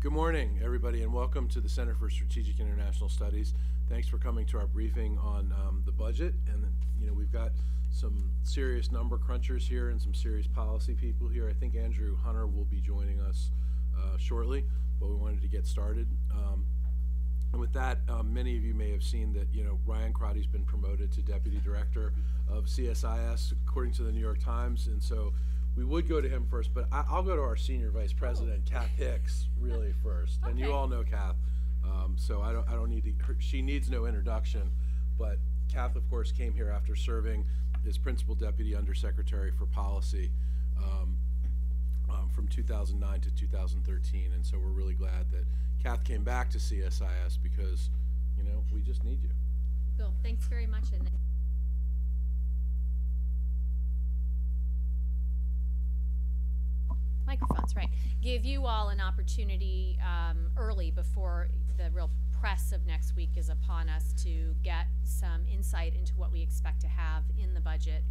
Good morning, everybody, and welcome to the Center for Strategic International Studies. Thanks for coming to our briefing on um, the budget. And, you know, we've got some serious number crunchers here and some serious policy people here. I think Andrew Hunter will be joining us uh, shortly, but we wanted to get started. Um, and with that, um, many of you may have seen that, you know, Ryan Crotty's been promoted to Deputy Director of CSIS, according to the New York Times. And so we would go to him first, but I, will go to our Senior Vice President, Kath Hicks, really first. And you all know Kath, um, so I don't, I don't need to, her, she needs no introduction. But Kath, of course, came here after serving as Principal Deputy Undersecretary for Policy um, um, from 2009 to 2013. And so we're really glad that Kath came back to CSIS because, you know, we just need you. Bill, thanks very much. Microphones, right? Give you all an opportunity um, early before the real press of next week is upon us to get some insight into what we expect to have in the budget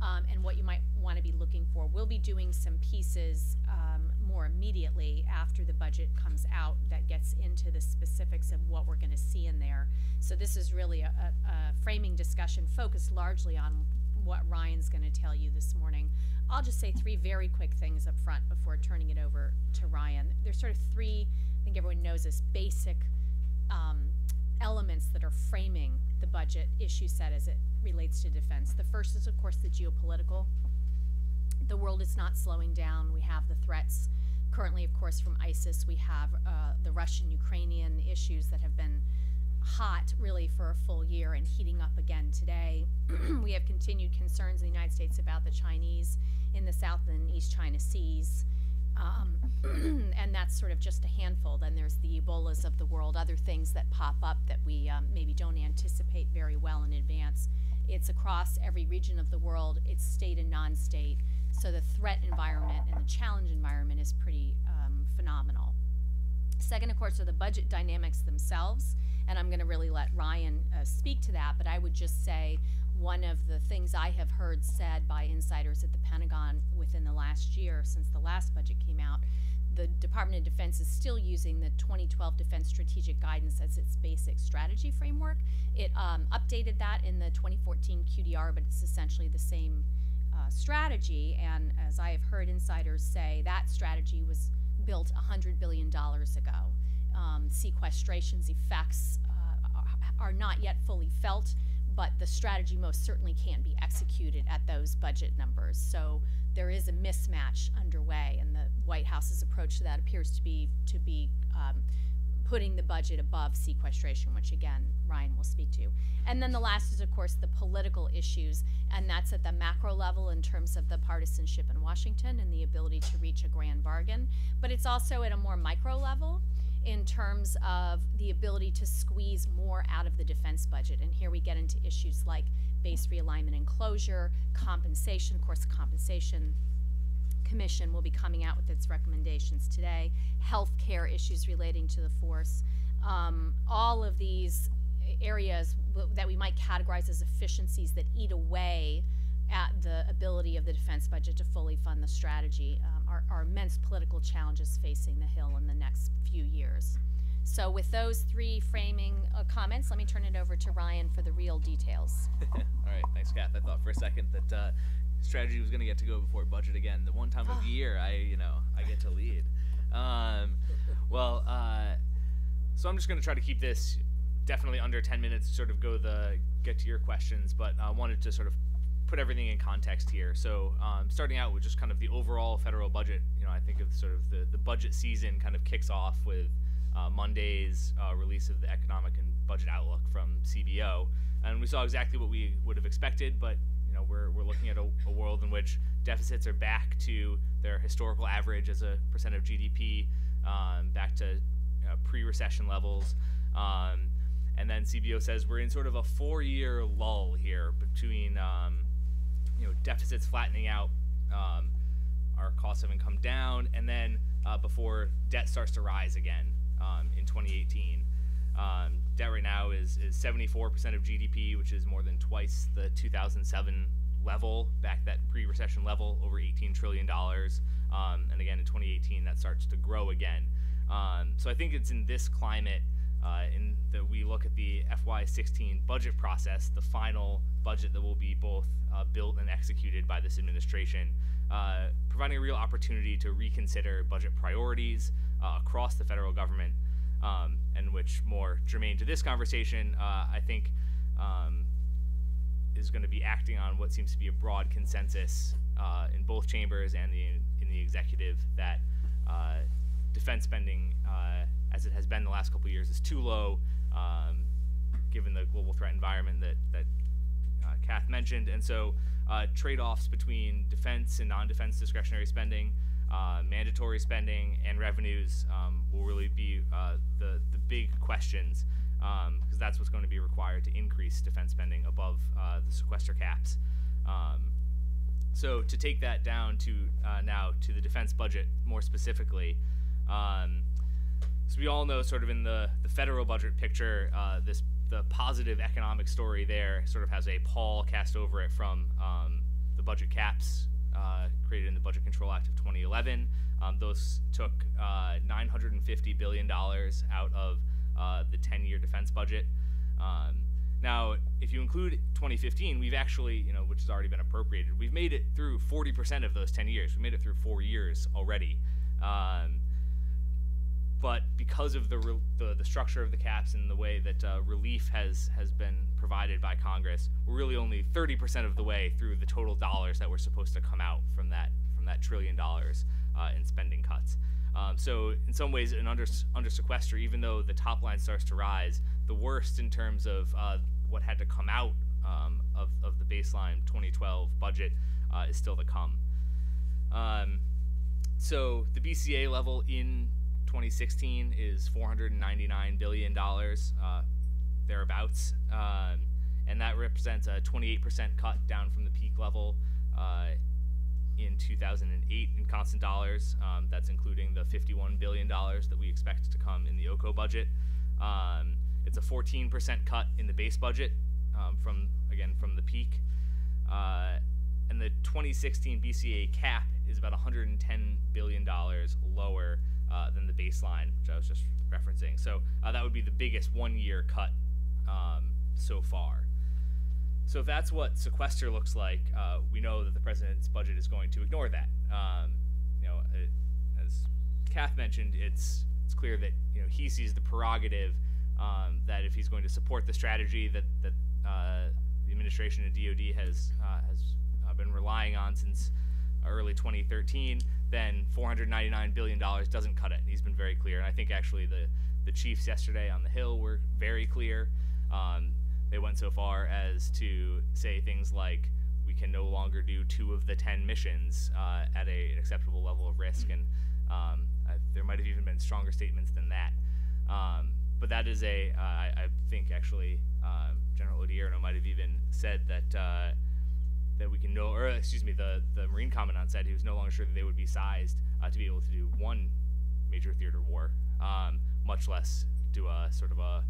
um, and what you might want to be looking for. We'll be doing some pieces um, more immediately after the budget comes out that gets into the specifics of what we're going to see in there. So this is really a, a, a framing discussion focused largely on what Ryan's going to tell you this morning. I'll just say three very quick things up front before turning it over to Ryan. There's sort of three, I think everyone knows this, basic um, elements that are framing the budget issue set as it relates to defense. The first is, of course, the geopolitical. The world is not slowing down. We have the threats currently, of course, from ISIS. We have uh, the Russian Ukrainian issues that have been hot really for a full year and heating up again today. we have continued concerns in the United States about the Chinese in the South and East China Seas. Um, and that's sort of just a handful. Then there's the Ebolas of the world, other things that pop up that we um, maybe don't anticipate very well in advance. It's across every region of the world, it's state and non state. So the threat environment and the challenge environment is pretty um, phenomenal. Second, of course, are the budget dynamics themselves, and I'm going to really let Ryan uh, speak to that. But I would just say one of the things I have heard said by insiders at the Pentagon within the last year, since the last budget came out, the Department of Defense is still using the 2012 Defense Strategic Guidance as its basic strategy framework. It um, updated that in the 2014 QDR, but it's essentially the same uh, strategy. And as I have heard insiders say, that strategy was built $100 billion ago. Um, sequestration's effects uh, are, not yet fully felt, but the strategy most certainly can't be executed at those budget numbers. So there is a mismatch underway, and the White House's approach to that appears to be to be um, putting the budget above sequestration, which again Ryan will speak to. And then the last is, of course, the political issues, and that's at the macro level in terms of the partisanship in Washington and the ability to reach a grand bargain. But it's also at a more micro level in terms of the ability to squeeze more out of the defense budget. And here we get into issues like base realignment and closure, compensation, of course, compensation commission will be coming out with its recommendations today, health care issues relating to the force. Um, all of these areas that we might categorize as efficiencies that eat away at the ability of the defense budget to fully fund the strategy um, are, are immense political challenges facing the Hill in the next few years. So with those three framing uh, comments, let me turn it over to Ryan for the real details. All right, thanks, Kath. I thought for a second that uh, strategy was going to get to go before budget again. The one time of year I, you know, I get to lead. Um, well, uh, so I'm just going to try to keep this definitely under 10 minutes to sort of go the get to your questions, but I wanted to sort of put everything in context here. So um, starting out with just kind of the overall federal budget, you know, I think of sort of the, the budget season kind of kicks off with uh, Monday's uh, release of the economic and budget outlook from CBO, and we saw exactly what we would have expected. But know, we're, we're looking at a, a world in which deficits are back to their historical average as a percent of GDP, um, back to uh, pre-recession levels. Um, and then CBO says we're in sort of a four-year lull here between um, you know deficits flattening out, um, our costs having come down, and then uh, before debt starts to rise again um, in 2018. Um, debt right now is, is 74% of GDP, which is more than twice the 2007 level, back that pre-recession level, over 18 trillion dollars. Um, and again in 2018, that starts to grow again. Um, so I think it's in this climate, uh, in that we look at the FY16 budget process, the final budget that will be both uh, built and executed by this administration, uh, providing a real opportunity to reconsider budget priorities uh, across the federal government, um, and which more germane to this conversation, uh, I think. Um, is going to be acting on what seems to be a broad consensus uh, in both chambers and the in the executive that uh, defense spending, uh, as it has been the last couple years, is too low, um, given the global threat environment that that uh, Kath mentioned, and so uh, trade-offs between defense and non-defense discretionary spending. Uh, mandatory spending and revenues um, will really be the the big questions because um, that's what's going to be required to increase defense spending above uh, the sequester caps. Um, so to take that down to uh, now to the defense budget more specifically, um, so we all know sort of in the, the federal budget picture, uh, this the positive economic story there sort of has a pall cast over it from the budget caps uh, created in the Budget Control Act of 2011. Um, those took uh, $950 billion out of uh, the 10-year defense budget. Um, now, if you include 2015, we've actually, you know, which has already been appropriated, we've made it through 40% of those 10 years. We made it through four years already. Um, but because of the, the, the structure of the caps and the way that uh, relief has has been provided by Congress, we're really only 30% of the way through the total dollars that were supposed to come out from that from that trillion dollars uh, in spending cuts. Um, so in some ways, in under, under sequester, even though the top line starts to rise, the worst in terms of uh, what had to come out um, of, of the baseline 2012 budget uh, is still to come. Um, so the BCA level in 2016 is 499 billion dollars uh, thereabouts, um, and that represents a 28% cut down from the peak level uh, in 2008 in constant dollars. Um, that's including the 51 billion dollars that we expect to come in the OCO budget. Um, it's a 14% cut in the base budget um, from again from the peak, uh, and the 2016 BCA cap is about 110 billion dollars lower uh, than the baseline, which I was just referencing. So uh, that would be the biggest one-year cut um, so far. So if that's what sequester looks like, uh, we know that the president's budget is going to ignore that. Um, you know, it, as Kath mentioned, it's it's clear that you know he sees the prerogative um, that if he's going to support the strategy that that uh, the administration and DoD has uh, has uh, been relying on since early 2013, then 499 billion dollars doesn't cut it. He's been very clear, and I think actually the the chiefs yesterday on the Hill were very clear. Um, they went so far as to say things like, we can no longer do two of the 10 missions uh, at a, an acceptable level of risk. And um, I, there might have even been stronger statements than that. Um, but that is a, uh, I, I think actually uh, General Odierno might have even said that uh, that we can no, or excuse me, the, the Marine Commandant said he was no longer sure that they would be sized uh, to be able to do one major theater war, um, much less do a sort of a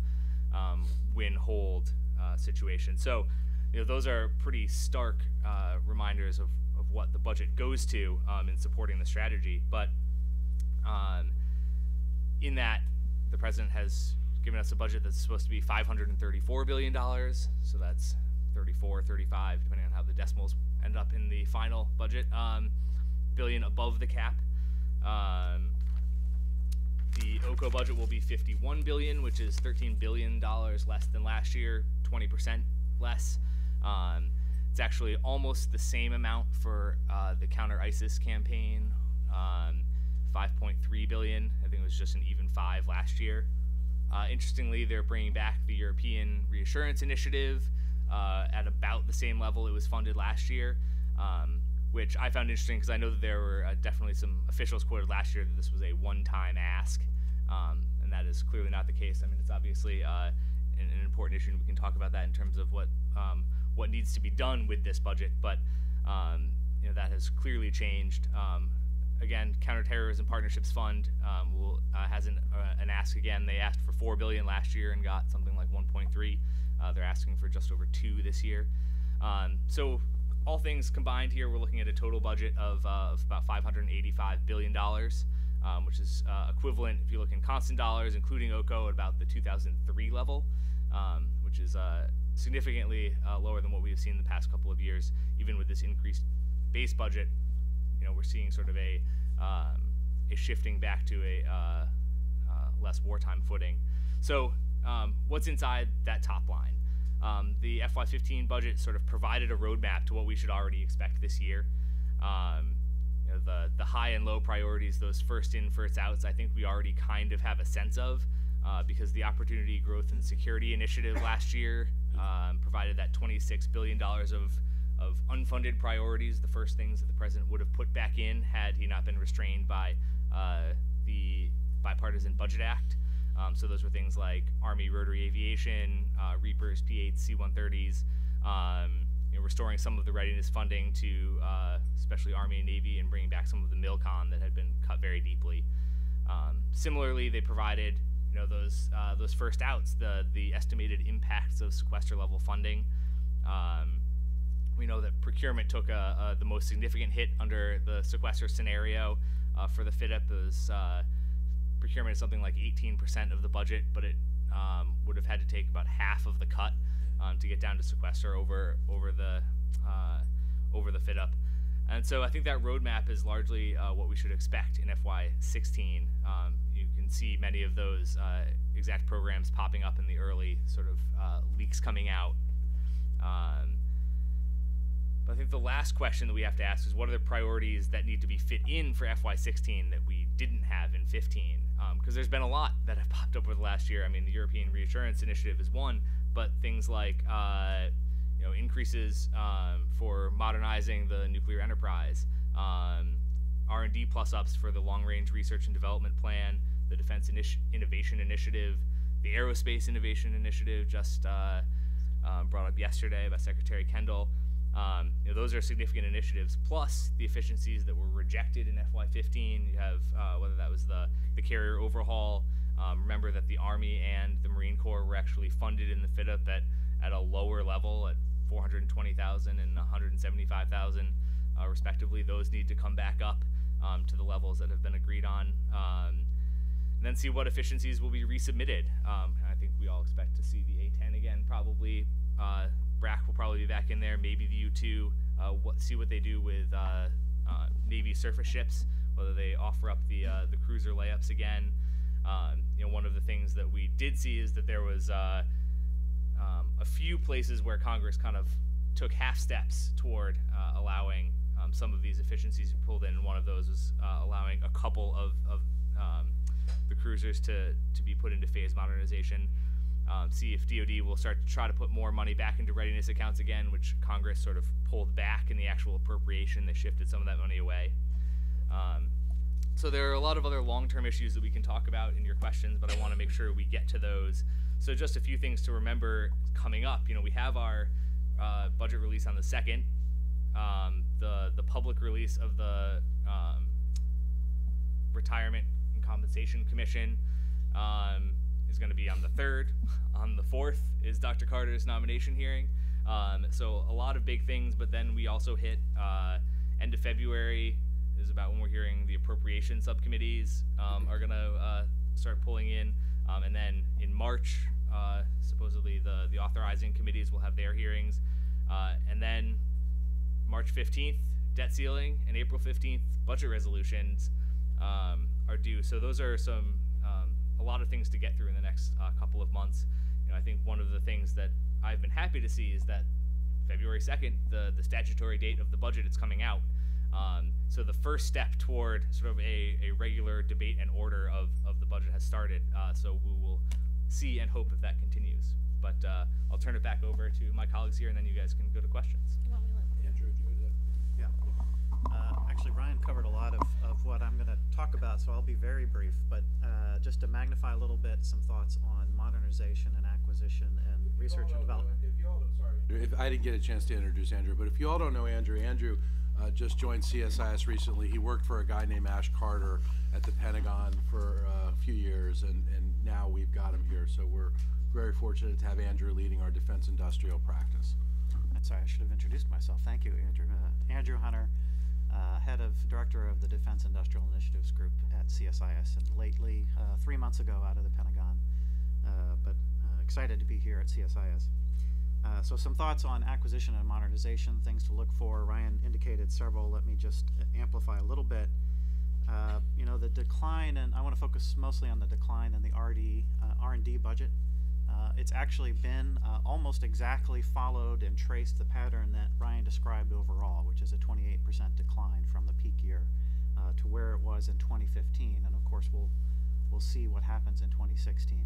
um, win hold uh, situation. So, you know, those are pretty stark uh, reminders of, of what the budget goes to um, in supporting the strategy. But um, in that, the president has given us a budget that's supposed to be $534 billion. So that's 34, 35, depending on how the decimals end up in the final budget. Um, billion above the cap. Um, the OCO budget will be 51 billion, which is 13 billion dollars less than last year, 20% less. Um, it's actually almost the same amount for uh, the counter ISIS campaign, um, 5.3 billion. I think it was just an even five last year. Uh, interestingly, they're bringing back the European Reassurance Initiative uh, at about the same level it was funded last year, um, which I found interesting because I know that there were uh, definitely some officials quoted last year that this was a one-time ask, um, and that is clearly not the case. I mean, it's obviously uh, an, an, important issue, and we can talk about that in terms of what um, what needs to be done with this budget. But um, you know that has clearly changed. Um, again, Counterterrorism Partnerships Fund um, will, uh, has an, uh, an ask again. They asked for four billion last year and got something like 1.3. Uh, they're asking for just over two this year. Um, so all things combined here, we're looking at a total budget of, uh, of about 585 billion dollars. um, which is uh, equivalent, if you look in constant dollars, including OCO, at about the 2003 level, um, which is uh, significantly uh, lower than what we've seen in the past couple of years. Even with this increased base budget, you know, we're seeing sort of a um, a shifting back to a uh, uh, less wartime footing. So, um, what's inside that top line? Um, the FY15 budget sort of provided a roadmap to what we should already expect this year. Um, you know, the the high and low priorities, those first in, first outs, I think we already kind of have a sense of uh, because the Opportunity Growth and Security Initiative last year um, provided that 26 billion dollars of of unfunded priorities, the first things that the president would have put back in had he not been restrained by uh, the Bipartisan Budget Act. Um, so those were things like Army Rotary Aviation, uh, Reapers, P-8s, C-130s, um, you know, restoring some of the readiness funding to uh, especially Army and Navy, and bringing back some of the MILCON that had been cut very deeply. Um, similarly, they provided you know those uh, those first outs, the the estimated impacts of sequester level funding. Um, we know that procurement took a, a, the most significant hit under the sequester scenario uh, for the FYDP. It was uh, procurement is something like 18% of the budget, but it um, would have had to take about half of the cut um, to get down to sequester over over the uh, over the FYDP. And so I think that roadmap is largely uh, what we should expect in FY16. Um, you can see many of those uh, exact programs popping up in the early sort of uh, leaks coming out. Um, but I think the last question that we have to ask is what are the priorities that need to be fit in for FY16 that we didn't have in 15? Because um, there's been a lot that have popped up over the last year. I mean, the European Reassurance Initiative is one, but things like uh, you know increases um, for modernizing the nuclear enterprise, um, R&D plus ups for the Long Range Research and Development Plan, the Defense Innovation Initiative, the Aerospace Innovation Initiative, just uh, um, brought up yesterday by Secretary Kendall. Um, you know, those are significant initiatives, plus the efficiencies that were rejected in FY15. You have uh, whether that was the, the carrier overhaul. Um, remember that the Army and the Marine Corps were actually funded in the FYDP at, at a lower level at 420,000 and 175,000 uh, respectively. Those need to come back up um, to the levels that have been agreed on. Um, and then see what efficiencies will be resubmitted. Um, I think we all expect to see the A10 again, probably. Uh, BRAC will probably be back in there. Maybe the U2. Uh, what, see what they do with uh, uh, Navy surface ships, whether they offer up the uh, the cruiser layups again. Um, you know, one of the things that we did see is that there was uh, um, a few places where Congress kind of took half steps toward uh, allowing um, some of these efficiencies pulled in. One of those was allowing a couple of, of um, the cruisers to to be put into phase modernization um, see if DoD will start to try to put more money back into readiness accounts again, which Congress sort of pulled back in the actual appropriation. They shifted some of that money away. Um, so there are a lot of other long-term issues that we can talk about in your questions, but I want to make sure we get to those. So just a few things to remember coming up. You know, we have our uh, budget release on the second. Um, the the public release of the um, Retirement and Compensation Commission. Um, is going to be on the 3rd. On the 4th is Dr. Carter's nomination hearing. Um, so a lot of big things, but then we also hit uh, end of February is about when we're hearing the appropriation subcommittees um, are going to uh, start pulling in. Um, and then in March, uh, supposedly the, the authorizing committees will have their hearings. Uh, and then March 15th, debt ceiling, and April 15th, budget resolutions um, are due. So those are some um, a lot of things to get through in the next uh, couple of months. You know, I think one of the things that I've been happy to see is that February 2nd, the, the statutory date of the budget is coming out. Um, so the first step toward sort of a, a regular debate and order of, of the budget has started. Uh, so we will see and hope that that continues. But uh, I'll turn it back over to my colleagues here, and then you guys can go to questions. Andrew, do you Yeah. Uh, actually, Ryan covered a lot of, of what I'm going to talk about, so I'll be very brief. But uh, just to magnify a little bit, some thoughts on modernization and acquisition and research and development. If you all don't, sorry. If I didn't get a chance to introduce Andrew, but if you all don't know Andrew, Andrew uh, just joined CSIS recently. He worked for a guy named Ash Carter at the Pentagon for uh, a few years, and, and now we've got him here. So we're very fortunate to have Andrew leading our defense industrial practice. Sorry, I should have introduced myself. Thank you, Andrew. Uh, Andrew Hunter, uh, head of director of the Defense Industrial Initiatives Group at CSIS, and lately, uh, three months ago, out of the Pentagon. Uh, but uh, excited to be here at CSIS. Uh, so some thoughts on acquisition and modernization, things to look for. Ryan indicated several. Let me just amplify a little bit. Uh, you know, the decline, and I want to focus mostly on the decline in the RD, uh, R&D budget. Uh, it's actually been uh, almost exactly followed and traced the pattern that Ryan described overall, which is a 28% decline from the peak year uh, to where it was in 2015. And of course, we'll we'll see what happens in 2016.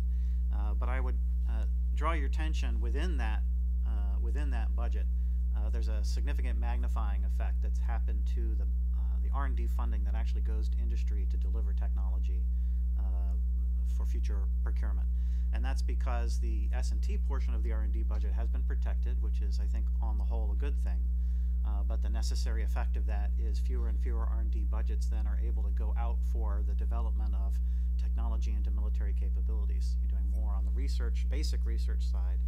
Uh, but I would uh, draw your attention within that uh, within that budget. there's a significant magnifying effect that's happened to the the R&D funding that actually goes to industry to deliver technology for future procurement and that's because the S&T portion of the R&D budget has been protected, which is, I think, on the whole, a good thing. Uh, but the necessary effect of that is fewer and fewer R&D budgets then are able to go out for the development of technology into military capabilities. You're doing more on the research, basic research side.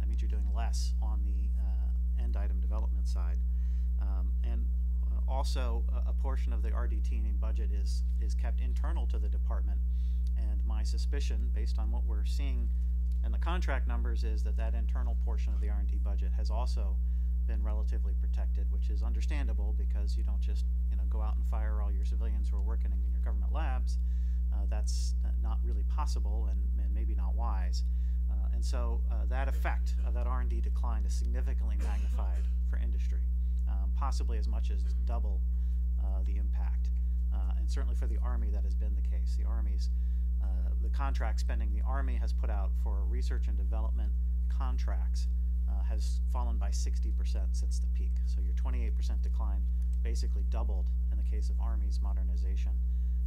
That means you're doing less on the uh, end item development side. Um, and uh, also, a, a, portion of the RDT budget is is kept internal to the department my suspicion, based on what we're seeing in the contract numbers, is that that internal portion of the R&D budget has also been relatively protected, which is understandable because you don't just you know go out and fire all your civilians who are working in your government labs. Uh, that's not really possible and, and maybe not wise. Uh, and so uh, that effect of that R&D decline is significantly magnified for industry, um, possibly as much as double uh, the impact. Uh, and certainly for the Army, that has been the case. The Army's the contract spending the Army has put out for research and development contracts uh, has fallen by 60% since the peak. So your 28% decline basically doubled in the case of Army's modernization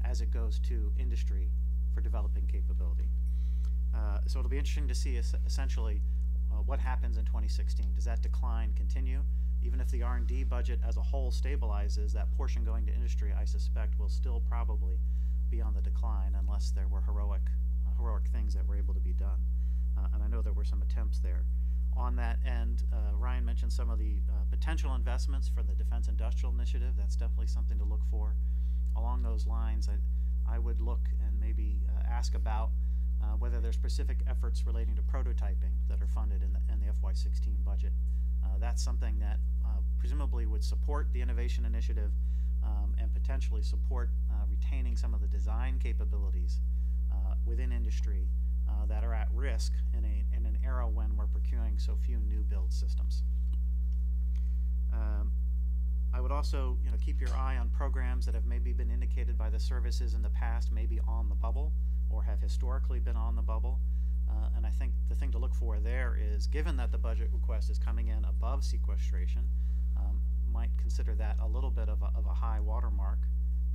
as it goes to industry for developing capability. Uh, so it'll be interesting to see es essentially uh, what happens in 2016. Does that decline continue? Even if the R&D budget as a whole stabilizes, that portion going to industry, I suspect, will still probably be on the decline unless there were heroic, uh, heroic things that were able to be done. Uh, and I know there were some attempts there. On that end, uh, Ryan mentioned some of the uh, potential investments for the Defense Industrial Initiative. That's definitely something to look for. Along those lines, I, I would look and maybe uh, ask about whether there's specific efforts relating to prototyping that are funded in the, in the FY16 budget. that's something that presumably would support the innovation initiative um, and potentially support retaining some of the design capabilities uh, within industry uh, that are at risk in, a, in an era when we're procuring so few new build systems. Um, I would also you know, keep your eye on programs that have maybe been indicated by the services in the past, maybe on the bubble, or have historically been on the bubble. Uh, and I think the thing to look for there is, given that the budget request is coming in above sequestration, um, might consider that a little bit of a, of a high watermark.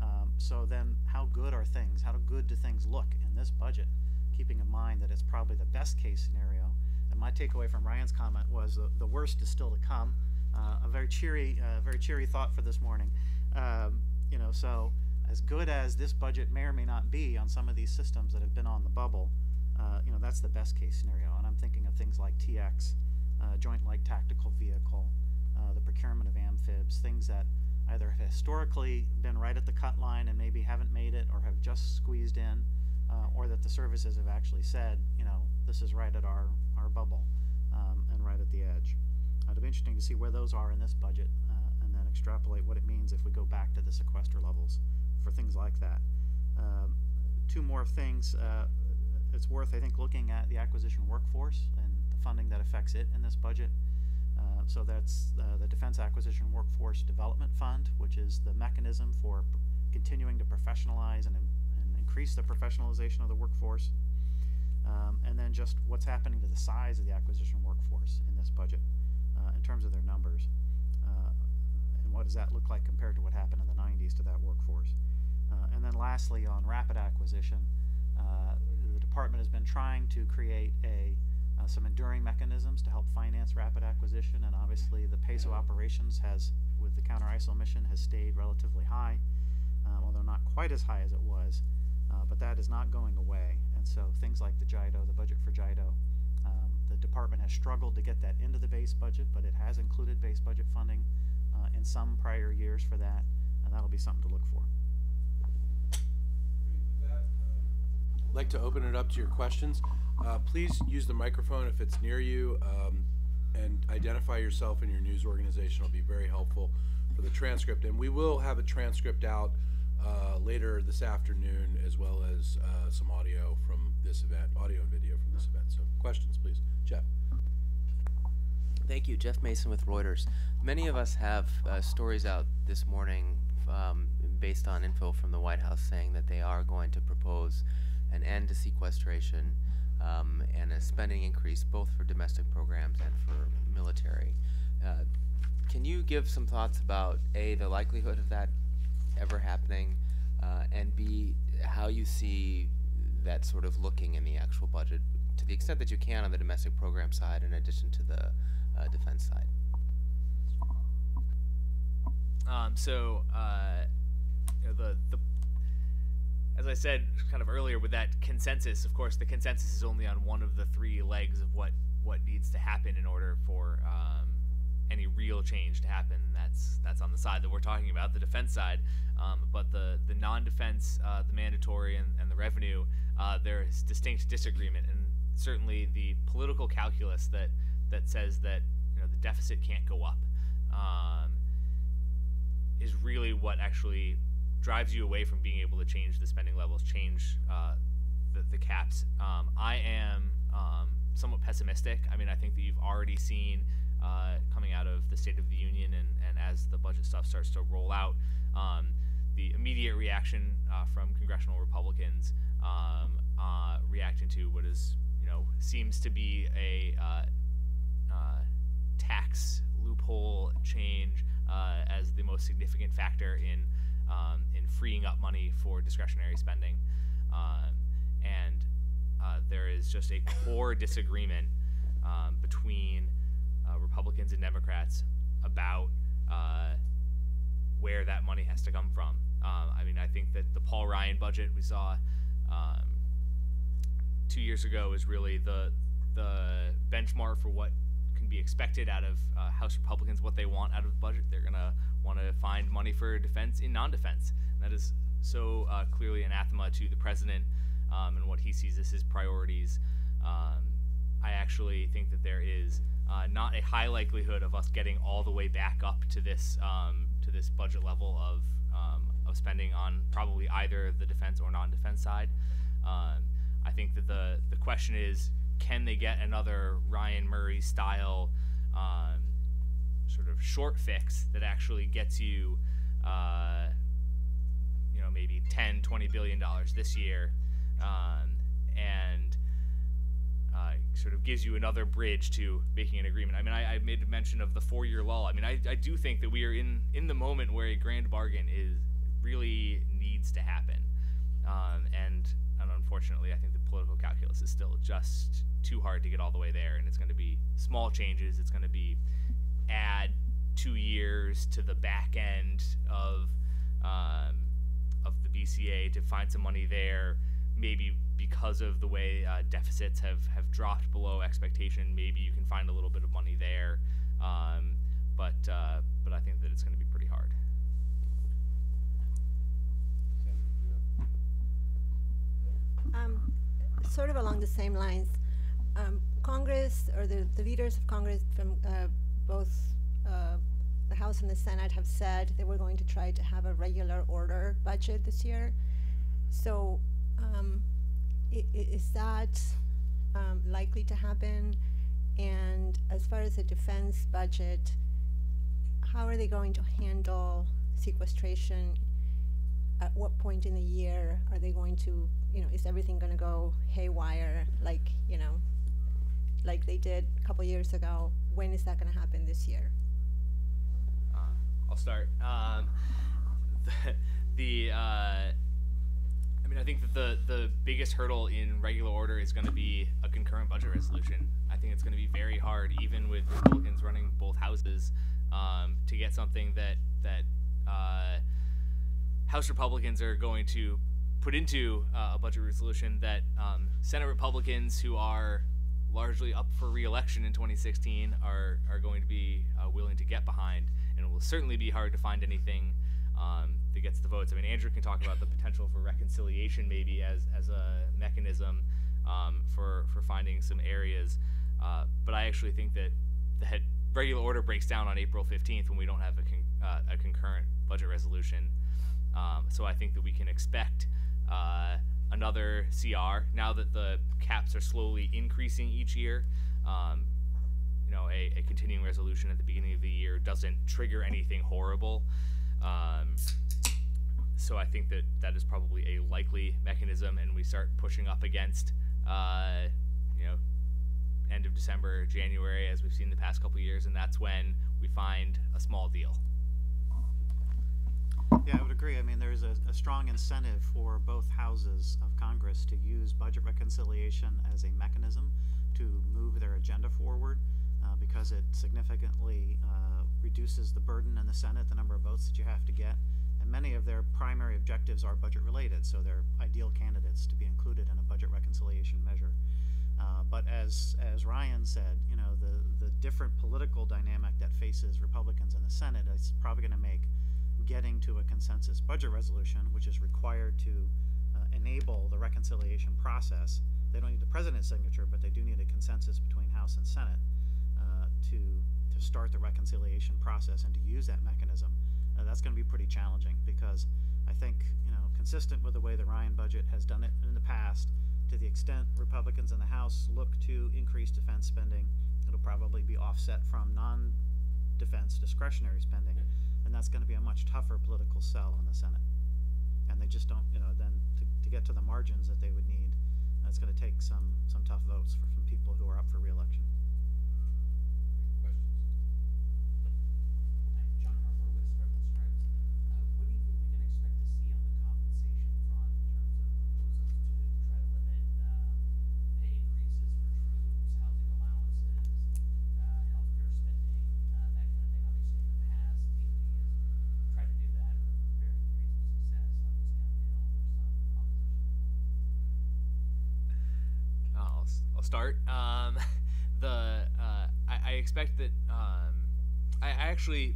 Um, so then how good are things? How good do things look in this budget? Keeping in mind that it's probably the best case scenario. And my takeaway from Ryan's comment was the, the worst is still to come. Uh, a very cheery, uh, very cheery thought for this morning. Um, you know, so as good as this budget may or may not be on some of these systems that have been on the bubble, uh, you know, that's the best case scenario. And I'm thinking of things like TX, uh, Joint Light Tactical Vehicle, uh, the procurement of amphibs, things that either have historically been right at the cut line and maybe haven't made it or have just squeezed in, uh, or that the services have actually said, you know, this is right at our, our bubble um, and right at the edge. Uh, it'll be interesting to see where those are in this budget uh, and then extrapolate what it means if we go back to the sequester levels for things like that. Um, two more things. Uh, it's worth, I think, looking at the acquisition workforce and the funding that affects it in this budget. Uh, so that's uh, the Defense Acquisition Workforce Development Fund, which is the mechanism for continuing to professionalize and, and, increase the professionalization of the workforce. Um, and then just what's happening to the size of the acquisition workforce in this budget uh, in terms of their numbers. Uh, and what does that look like compared to what happened in the 90s to that workforce. Uh, and then lastly, on rapid acquisition, the department has been trying to create a uh, some enduring mechanisms to help finance rapid acquisition, and obviously the pace of operations has, with the counter ISIL mission, has stayed relatively high, um, although not quite as high as it was. Uh, but that is not going away, and so things like the JIDO, the budget for JIDO, um, the department has struggled to get that into the base budget, but it has included base budget funding uh, in some prior years for that. Uh, that'll be something to look for. Like to open it up to your questions. Uh, please use the microphone if it's near you, um, and identify yourself and your news organization will be very helpful for the transcript. And we will have a transcript out uh, later this afternoon, as well as uh, some audio from this event, audio and video from this event. So, questions, please. Jeff. Thank you, Jeff Mason with Reuters. Many of us have uh, stories out this morning um, based on info from the White House saying that they are going to propose an end to sequestration um, and a spending increase both for domestic programs and for military. Uh, can you give some thoughts about A, the likelihood of that ever happening, uh, and B, how you see that sort of looking in the actual budget to the extent that you can on the domestic program side in addition to the uh, defense side? Um, so, uh, you know, the the as I said kind of earlier with that consensus, of course, the consensus is only on one of the three legs of what what needs to happen in order for um, any real change to happen. That's that's on the side that we're talking about, the defense side. Um, but the the non-defense, uh, the mandatory, and, and the revenue, uh, there is distinct disagreement, and certainly the political calculus that that says that you know the deficit can't go up um, is really what actually drives you away from being able to change the spending levels, change uh, the, the caps. Um, I am um, somewhat pessimistic. I mean, I think that you've already seen uh, coming out of the State of the Union and, and as the budget stuff starts to roll out, um, the immediate reaction uh, from congressional Republicans um, uh, reacting to what is, you know, seems to be a uh, uh, tax loophole change as the most significant factor in um, in freeing up money for discretionary spending, um, and uh, there is just a core disagreement um, between uh, Republicans and Democrats about uh, where that money has to come from. Um, I mean, I think that the Paul Ryan budget we saw um, two years ago is really the the benchmark for what be expected out of uh, House Republicans, what they want out of the budget. They're going to want to find money for defense in non defense. That is so uh, clearly anathema to the president um, and what he sees as his priorities. Um, I actually think that there is uh, not a high likelihood of us getting all the way back up to this um, to this budget level of um, of spending on probably either the defense or non-defense side. Um, I think that the the question is can they get another Ryan Murray style um, sort of short fix that actually gets you, uh, you know, maybe 10, 20 billion dollars this year, um, and uh, sort of gives you another bridge to making an agreement. I mean, I, I made mention of the four-year lull. I mean, I, I do think that we are in in the moment where a grand bargain is really needs to happen, um, and and unfortunately, I think the political calculus is still just too hard to get all the way there, and it's going to be small changes. It's going to be add two years to the back end of um, of the BCA to find some money there. Maybe because of the way uh, deficits have, have dropped below expectation, maybe you can find a little bit of money there. Um, but uh, but I think that it's going to be pretty hard. Um, sort of along the same lines, um, Congress or the, the leaders of Congress from uh, both uh, the House and the Senate have said they were going to try to have a regular order budget this year. So, um, is that um, likely to happen? And as far as the defense budget, how are they going to handle sequestration at what point in the year are they going to, you know, is everything going to go haywire like, you know, like they did a couple years ago? When is that going to happen this year? Uh, I'll start. Um, the, the uh, I mean, I think that the the biggest hurdle in regular order is going to be a concurrent budget resolution. I think it's going to be very hard, even with Republicans running both houses, um, to get something that that uh, House Republicans are going to put into uh, a budget resolution that um, Senate Republicans who are largely up for re-election in 2016 are are going to be uh, willing to get behind, and it will certainly be hard to find anything um, that gets the votes. I mean, Andrew can talk about the potential for reconciliation maybe as, as a mechanism um, for, for finding some areas. Uh, but I actually think that the head regular order breaks down on April 15th when we don't have a, con- uh, a concurrent budget resolution. Um, so I think that we can expect uh, another CR now that the caps are slowly increasing each year. Um, you know, a, a continuing resolution at the beginning of the year doesn't trigger anything horrible. Um, so I think that that is probably a likely mechanism, and we start pushing up against, uh, you know, end of December, January, as we've seen the past couple years, and that's when we find a small deal. Yeah, I would agree. I mean, there's a, a strong incentive for both houses of Congress to use budget reconciliation as a mechanism to move their agenda forward uh, because it significantly uh, reduces the burden in the Senate, the number of votes that you have to get. And many of their primary objectives are budget related, so they're ideal candidates to be included in a budget reconciliation measure. Uh, but as as Ryan said, you know, the the different political dynamic that faces Republicans in the Senate is probably going to make getting to a consensus budget resolution, which is required to uh, enable the reconciliation process. They don't need the president's signature, but they do need a consensus between House and Senate uh, to to start the reconciliation process and to use that mechanism. Uh, that's going to be pretty challenging because I think you know, consistent with the way the Ryan budget has done it in the past, to the extent Republicans in the House look to increase defense spending, it'll probably be offset from non-defense discretionary spending, and that's going to be a much tougher political sell in the Senate. And they just don't, you know, then to, to get to the margins that they would need, that's going to take some some tough votes for, from people who are up for reelection. Questions? Hi, John Harper with Stars and Stripes. Uh, what do you think we can expect to see on the compensation front in terms of proposals to try to limit, um, pay increases for troops, housing allowances, uh, healthcare spending, uh, that kind of thing? Obviously, in the past, DOD has tried to do that with varying degrees of success. Obviously, on the Hill, there's some opposition. I'll, start. Um, the uh, I, I expect that um, I, I actually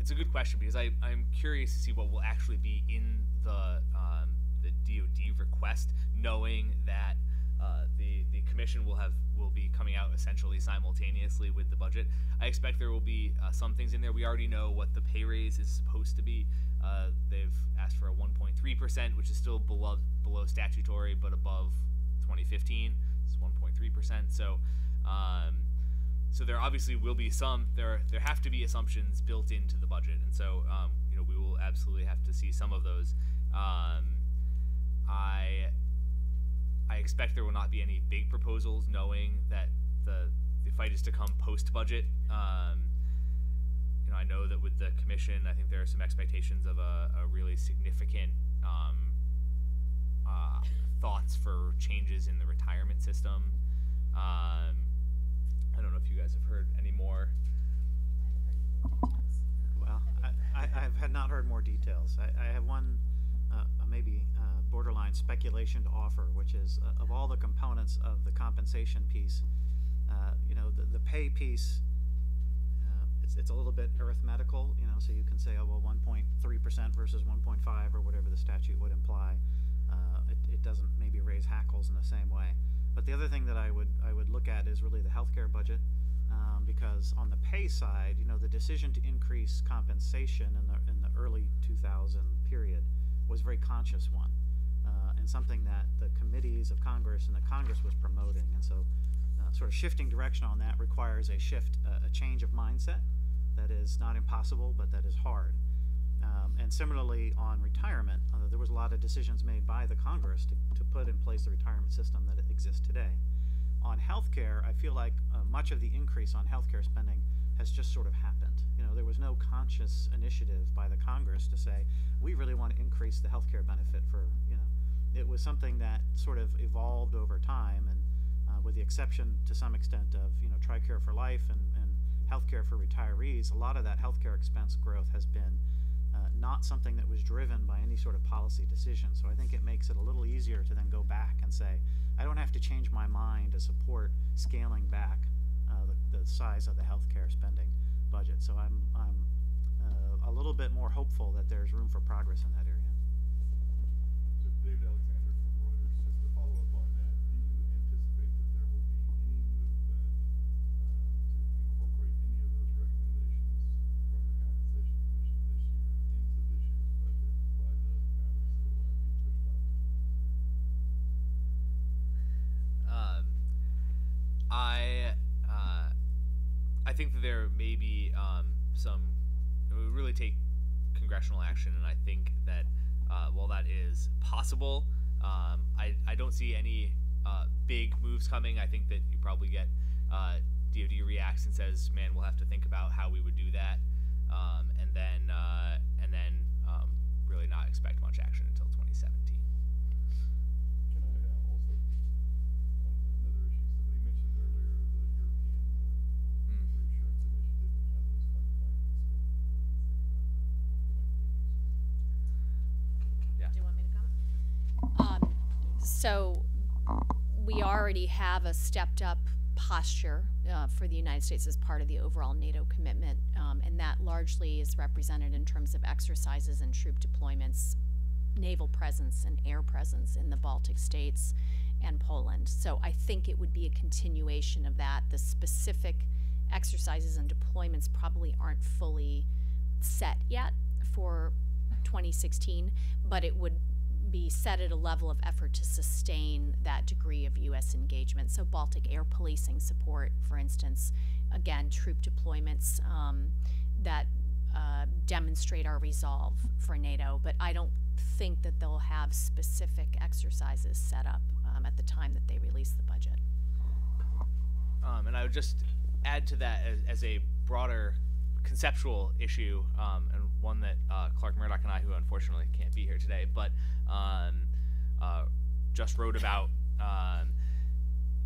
it's a good question because I I'm curious to see what will actually be in the um, the DoD request, knowing that uh, the the commission will have will be coming out essentially simultaneously with the budget. I expect there will be uh, some things in there. We already know what the pay raise is supposed to be. Uh, they've asked for a 1.3 percent, which is still below below statutory, but above 2015. It's 1.3 percent. So, um, so there obviously will be some. There there have to be assumptions built into the budget, and so um, you know we will absolutely have to see some of those. Um, I I expect there will not be any big proposals, knowing that the the fight is to come post budget. Um, you know, I know that with the commission, I think there are some expectations of a, a really significant um, uh, thoughts for changes in the retirement system. Um, I don't know if you guys have heard any more. Well, I, I, I've had not heard more details. I, I have one, uh, maybe uh, borderline speculation to offer, which is uh, of all the components of the compensation piece, uh, you know, the, the pay piece, uh, it's, it's a little bit arithmetical, you know, so you can say, oh, well, 1.3% versus 1.5 or whatever the statute would imply. It doesn't maybe raise hackles in the same way. But the other thing that I would I would look at is really the healthcare budget, um, because on the pay side, you know, the decision to increase compensation in the in the early 2000 period was a very conscious one, uh, and something that the committees of Congress and the Congress was promoting. And so, uh, sort of shifting direction on that requires a shift, uh, a change of mindset that is not impossible, but that is hard. Um, and similarly, on retirement, uh, there was a lot of decisions made by the Congress to, to put in place the retirement system that exists today. On healthcare, I feel like uh, much of the increase on healthcare spending has just sort of happened. You know, there was no conscious initiative by the Congress to say we really want to increase the healthcare benefit for you know. It was something that sort of evolved over time, and uh, with the exception to some extent of you know TRICARE for life and, and healthcare for retirees, a lot of that healthcare expense growth has been uh, not something that was driven by any sort of policy decision. So I think it makes it a little easier to then go back and say, I don't have to change my mind to support scaling back uh, the, the size of the healthcare spending budget. So I'm, I'm uh, a little bit more hopeful that there's room for progress in that area. Is possible, um, I I don't see any uh, big moves coming. I think that you probably get uh, DoD reacts and says, "Man, we'll have to think about how we would do that," um, and then uh, and then um, really not expect much action until 2017. Already have a stepped up posture uh, for the United States as part of the overall NATO commitment, um, and that largely is represented in terms of exercises and troop deployments, naval presence and air presence in the Baltic states and Poland. So I think it would be a continuation of that. The specific exercises and deployments probably aren't fully set yet for 2016, but it would be set at a level of effort to sustain that degree of U.S. engagement. So, Baltic air policing support, for instance, again, troop deployments um, that uh, demonstrate our resolve for NATO. But I don't think that they'll have specific exercises set up um, at the time that they release the budget. Um, and I would just add to that as, as a broader conceptual issue, um, and one that uh, Clark Murdock and I, who unfortunately can't be here today, but um, uh, just wrote about. Um,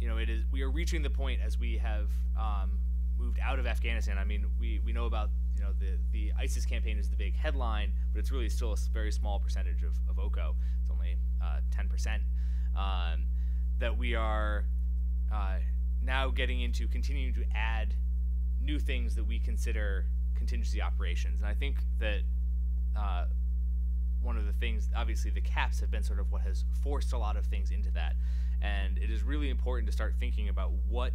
you know, it is we are reaching the point as we have um, moved out of Afghanistan. I mean, we, we know about you know the the ISIS campaign is the big headline, but it's really still a very small percentage of, of OCO. It's only uh, ten percent. Um, that we are uh, now getting into continuing to add new things that we consider contingency operations. And I think that uh, one of the things, obviously, the caps have been sort of what has forced a lot of things into that. And it is really important to start thinking about what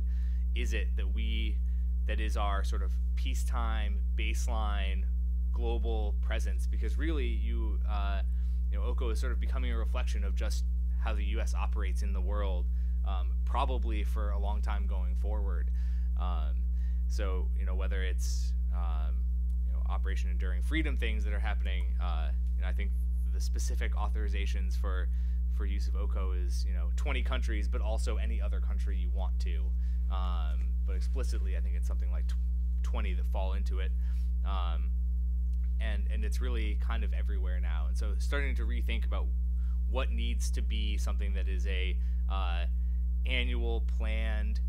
is it that we, that is our sort of peacetime baseline global presence, because really you, uh, you know, OCO is sort of becoming a reflection of just how the U.S. operates in the world, um, probably for a long time going forward. So you know whether it's um, you know Operation Enduring Freedom things that are happening, uh, you know I think the specific authorizations for for use of OCO is you know 20 countries, but also any other country you want to. Um, but explicitly, I think it's something like tw- 20 that fall into it. Um, and and it's really kind of everywhere now. And so starting to rethink about what needs to be something that is a uh, annual planned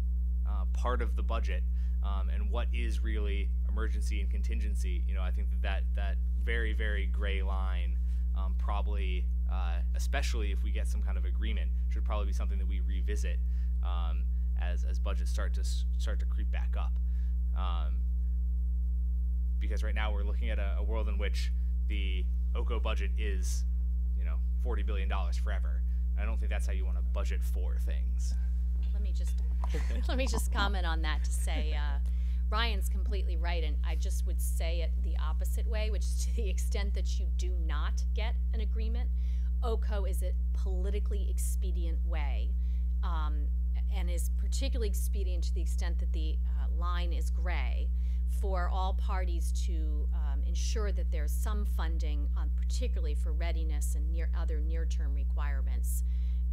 uh, part of the budget, um, and what is really emergency and contingency. You know, I think that that, that very very gray line um, probably, uh, especially if we get some kind of agreement, should probably be something that we revisit um, as as budgets start to start to creep back up. Um, because right now we're looking at a, a world in which the OCO budget is, you know, forty billion dollars forever. I don't think that's how you want to budget for things. Let me just let me just comment on that to say uh, Ryan's completely right, and I just would say it the opposite way, which is to the extent that you do not get an agreement, OCO is a politically expedient way, um, and is particularly expedient to the extent that the uh, line is gray for all parties to um, ensure that there's some funding, um, particularly for readiness and near other near-term requirements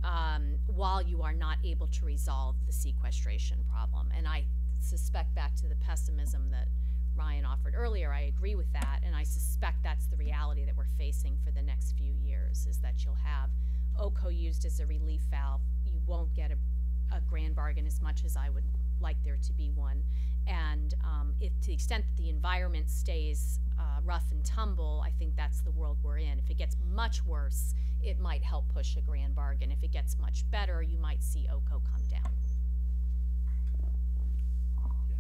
um, while you are not able to resolve the sequestration problem. And I suspect back to the pessimism that Ryan offered earlier, I agree with that, and I suspect that's the reality that we're facing for the next few years, is that you'll have OCO used as a relief valve. You won't get a, a grand bargain as much as I would like there to be one. And um, if to the extent that the environment stays uh, rough and tumble, I think that's the world we're in. If it gets much worse, it might help push a grand bargain. If it gets much better, you might see OCO come down. Yes.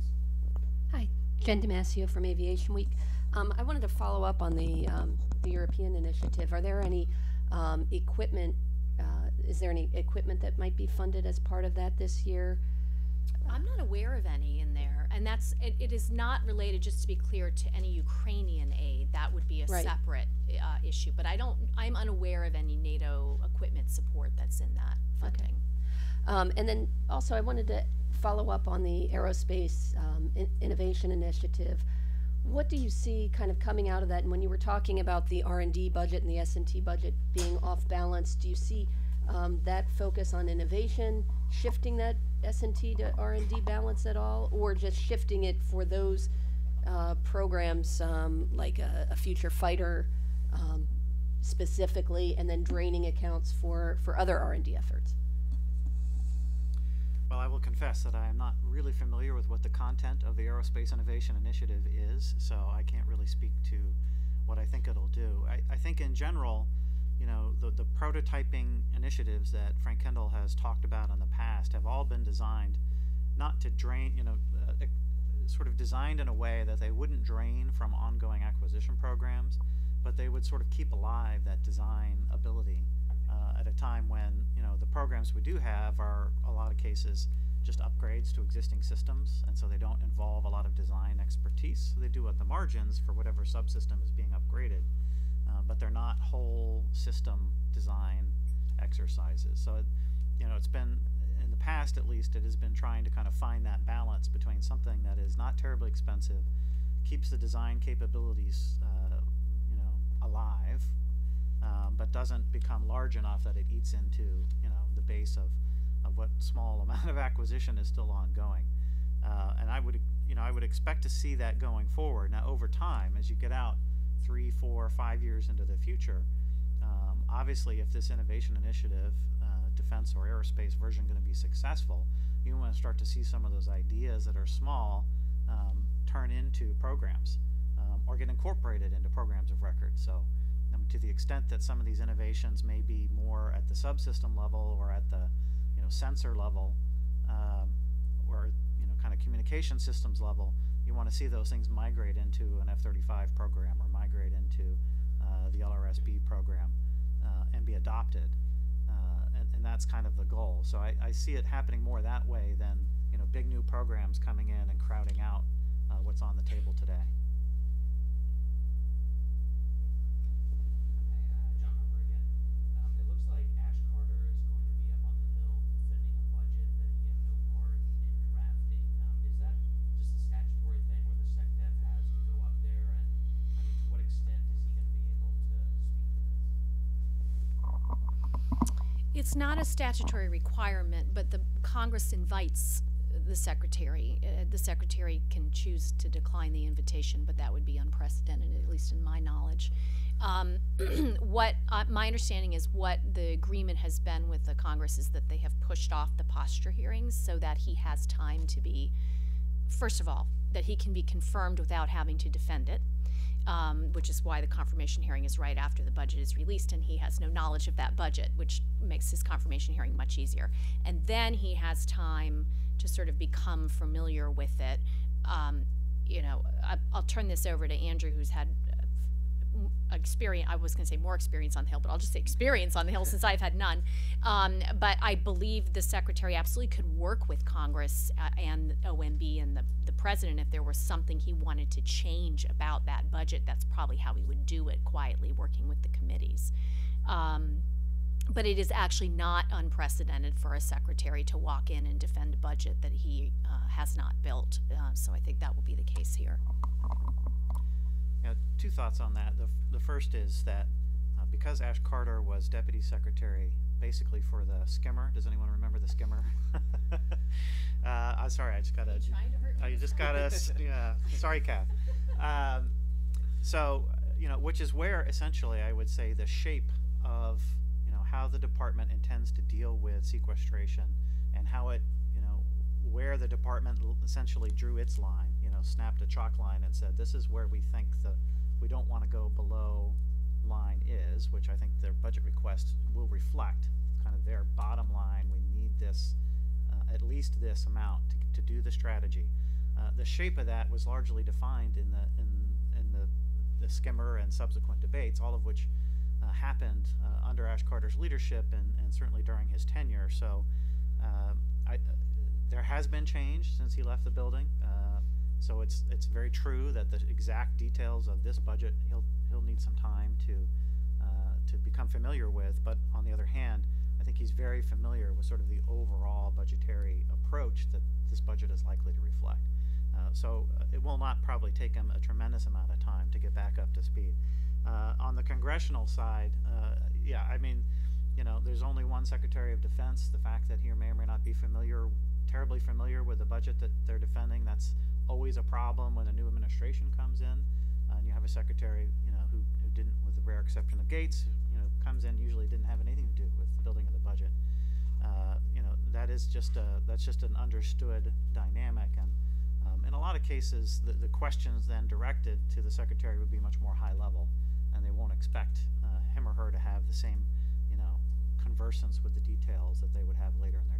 Hi, Jen DiMascio from Aviation Week. Um, I wanted to follow up on the, um, the European initiative. Are there any, um, equipment, uh, is there any equipment that might be funded as part of that this year? I'm not aware of any in there, and that's, it, it is not related, just to be clear, to any Ukrainian aid. That would be a Right. separate, uh, issue, but I don't, I'm unaware of any NATO equipment support that's in that funding. Um, and then also I wanted to follow up on the aerospace um, in- innovation initiative. What do you see kind of coming out of that? And when you were talking about the R and D budget and the S and T budget being off balance, do you see um, that focus on innovation shifting that S and T to R and D balance at all, or just shifting it for those uh, programs um, like a, a future fighter um, specifically, and then draining accounts for for other R and D efforts? Well, I will confess that I am not really familiar with what the content of the Aerospace Innovation Initiative is, so I can't really speak to what I think it'll do. I, I think in general, you know, the, the prototyping initiatives that Frank Kendall has talked about in the past have all been designed not to drain, you know, uh, sort of designed in a way that they wouldn't drain from ongoing acquisition programs, but they would sort of keep alive that design ability uh, at a time when you know the programs we do have are a lot of cases just upgrades to existing systems, and so they don't involve a lot of design expertise. So they do at the margins for whatever subsystem is being upgraded, uh, but they're not whole system design exercises. So, it, you know, it's been in the past at least it has been trying to kind of find that balance between something that is not terribly expensive, keeps the design capabilities, uh, you know, alive, um, but doesn't become large enough that it eats into you know the base of, of what small amount of acquisition is still ongoing. Uh, and I would you know I would expect to see that going forward. Now over time, as you get out three, four, five years into the future, um, obviously if this innovation initiative, uh, defense or aerospace version, going to be successful, you want to start to see some of those ideas that are small um, turn into programs um, or get incorporated into programs of record. So um, to the extent that some of these innovations may be more at the subsystem level or at the you know sensor level um, or you know kind of communication systems level, you want to see those things migrate into an F-35 program or migrate into uh, the LRSB program uh, and be adopted. Uh, and, and that's kind of the goal. So I, I see it happening more that way than you know big new programs coming in and crowding out uh, what's on the table today. Hi, uh, John Harper again. Um, it looks like Ash Carter is going to be up on the Hill defending a budget that he had no part in drafting. Um, is that just a statutory thing where the SecDef has to go up there? And, I mean, to what extent is he gonna be able to speak to this? It's not a statutory requirement, but the Congress invites the secretary. Uh, the secretary can choose to decline the invitation, but that would be unprecedented, at least in my knowledge. Um, what uh, my understanding is, what the agreement has been with the Congress is that they have pushed off the posture hearings so that he has time to be, first of all, that he can be confirmed without having to defend it um, which is why the confirmation hearing is right after the budget is released, and he has no knowledge of that budget, which makes his confirmation hearing much easier. And then he has time to sort of become familiar with it. Um, you know, I, I'll turn this over to Andrew, who's had experience. I was going to say more experience on the Hill, but I'll just say experience on the Hill since I've had none. Um, but I believe the secretary absolutely could work with Congress uh, and OMB and the, the president if there was something he wanted to change about that budget. That's probably how he would do it quietly, working with the committees. Um, but it is actually not unprecedented for a secretary to walk in and defend a budget that he uh, has not built. Uh, so I think that will be the case here. Yeah, two thoughts on that. The, the first is that uh, because Ash Carter was deputy secretary basically for the SCMR, does anyone remember the SCMR? uh, I'm sorry, I just got to. trying to hurt I just got to. yeah, sorry, Kath. Um, so, you know, which is where essentially I would say the shape of, you know, how the department intends to deal with sequestration and how it, you know, where the department essentially drew its line, you know, snapped a chalk line and said, this is where we think the, we don't want to go below line is, which I think their budget request will reflect kind of their bottom line. We need this, uh, at least this amount to, to do the strategy. Uh, the shape of that was largely defined in the in in the the SCMR and subsequent debates, all of which uh, happened uh, under Ash Carter's leadership and, and certainly during his tenure. So um, I, uh, there has been change since he left the building. So it's it's very true that the exact details of this budget he'll he'll need some time to uh, to become familiar with. But on the other hand, I think he's very familiar with sort of the overall budgetary approach that this budget is likely to reflect. Uh, so uh, it will not probably take him a tremendous amount of time to get back up to speed. Uh, on the congressional side, uh, yeah, I mean, you know, there's only one Secretary of Defense. The fact that he may or may not be familiar, terribly familiar with the budget that they're defending, that's always a problem when a new administration comes in. Uh, and you have a secretary, you know, who, who didn't, with the rare exception of Gates, you know, comes in usually didn't have anything to do with the building of the budget. Uh, you know, that is just a, that's just an understood dynamic. And um, in a lot of cases, the, the questions then directed to the secretary would be much more high level, and they won't expect uh, him or her to have the same, you know, conversance with the details that they would have later in their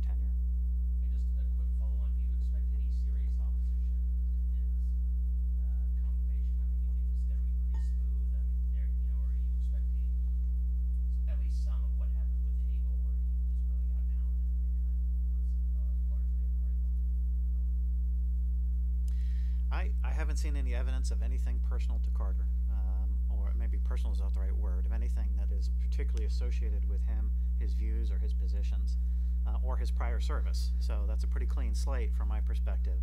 haven't seen any evidence of anything personal to Carter, um, or maybe personal is not the right word, of anything that is particularly associated with him, his views, or his positions, uh, or his prior service. So that's a pretty clean slate from my perspective.